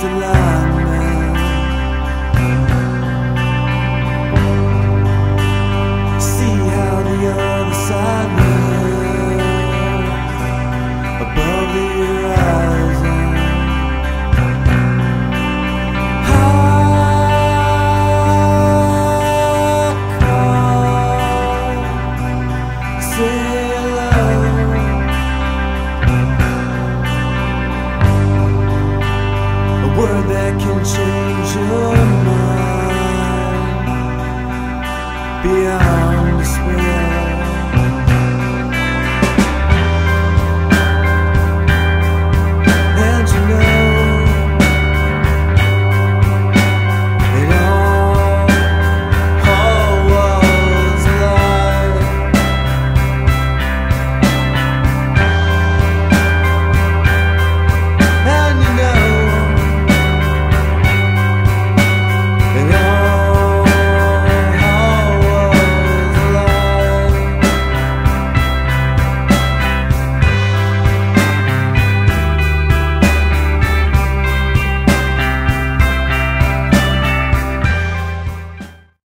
the line. I can change your mind beyond despair.